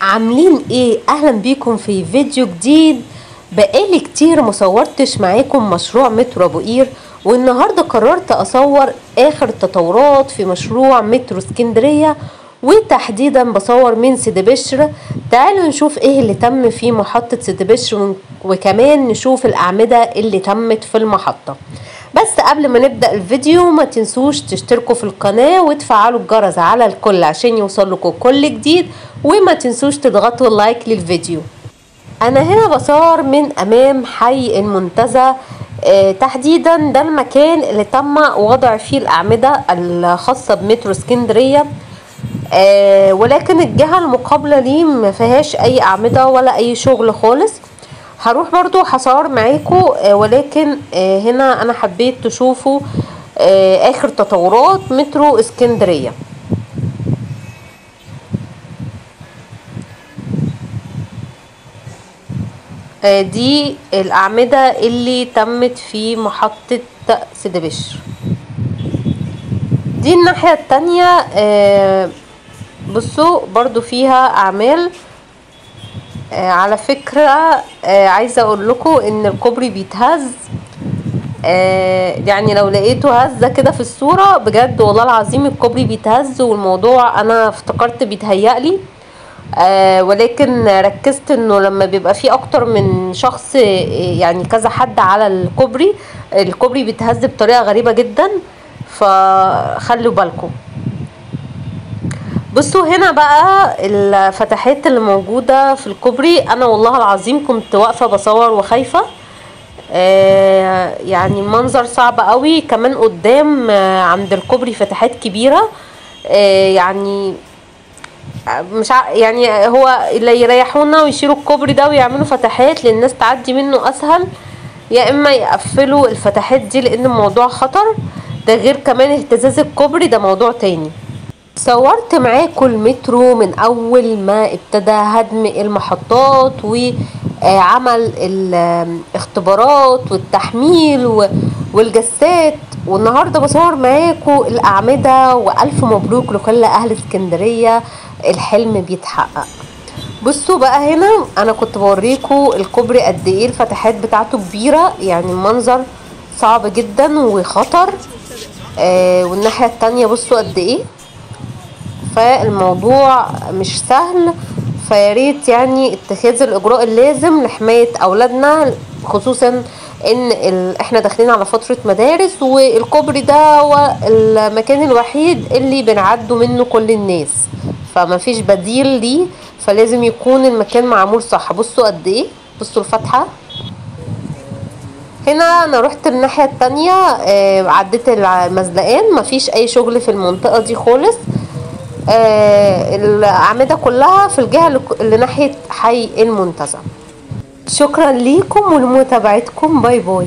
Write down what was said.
عاملين إيه؟ أهلا بيكم في فيديو جديد. بقالي كتير مصورتش معاكم مشروع مترو أبو قير والنهاردة قررت أصور آخر التطورات في مشروع مترو اسكندرية وتحديدا بصور من سيدي بشر. تعالوا نشوف إيه اللي تم في محطة سيدي بشر وكمان نشوف الأعمدة اللي تمت في المحطة. بس قبل ما نبدأ الفيديو ما تنسوش تشتركوا في القناة وتفعلوا الجرس على الكل عشان يوصلكوا كل جديد وما تنسوش تضغطوا اللايك للفيديو. أنا هنا بصور من أمام حي المنتزه آه تحديدا ده المكان اللي تم وضع فيه الأعمدة الخاصة بمترو اسكندرية آه ولكن الجهة المقابلة ليه ما فيهاش أي أعمدة ولا أي شغل خالص. هروح برضو هصور معاكم آه ولكن آه هنا أنا حبيت تشوفوا آه آخر تطورات مترو اسكندرية. دي الأعمدة اللي تمت في محطة سيدي بشر. دي الناحية التانية بصوا برضو فيها أعمال على فكرة عايزة أقول لكم إن الكوبري بيتهز. يعني لو لقيته هزة كده في الصورة بجد والله العظيم الكوبري بيتهز والموضوع أنا افتكرت بيتهيألي. آه ولكن ركزت إنه لما بيبقى في أكتر من شخص يعني كذا حد على الكوبري الكوبري بيتهز بطريقة غريبة جدا. فخلوا بالكم. بصوا هنا بقى الفتحات اللي موجودة في الكوبري. أنا والله العظيم كنت واقفة بصور وخايفة. آه يعني منظر صعب قوي. كمان قدام آه عند الكوبري فتحات كبيرة. آه يعني مش ع... يعني هو اللي يريحونا ويشيلوا الكوبري ده ويعملوا فتحات للناس تعدي منه أسهل. يا إما يقفلوا الفتحات دي لأن الموضوع خطر. ده غير كمان اهتزاز الكوبري ده موضوع تاني. صورت معاكم المترو من أول ما ابتدى هدم المحطات وعمل الاختبارات والتحميل والجسات. والنهاردة بصور معاكم الأعمدة وألف مبروك لكل أهل اسكندرية. الحلم بيتحقق. بصوا بقى هنا أنا كنت بوريكم الكوبري قد إيه الفتحات بتاعته كبيرة. يعني المنظر صعب جدا وخطر. آه والناحية التانية بصوا قد إيه. فالموضوع مش سهل فياريت يعني اتخاذ الإجراء اللازم لحماية أولادنا خصوصا إن إحنا داخلين على فترة مدارس والكوبري ده هو المكان الوحيد اللي بنعدوا منه كل الناس. فما فيش بديل ليه فلازم يكون المكان معمول صح. بصوا قد إيه؟ بصوا الفتحة. هنا أنا رحت الناحية التانية آه عديت المزلقان. مفيش أي شغل في المنطقة دي خالص. الأعمدة كلها في الجهة اللي ناحية حي المنتزه. شكرا ليكم ولمتابعتكم. باي باي.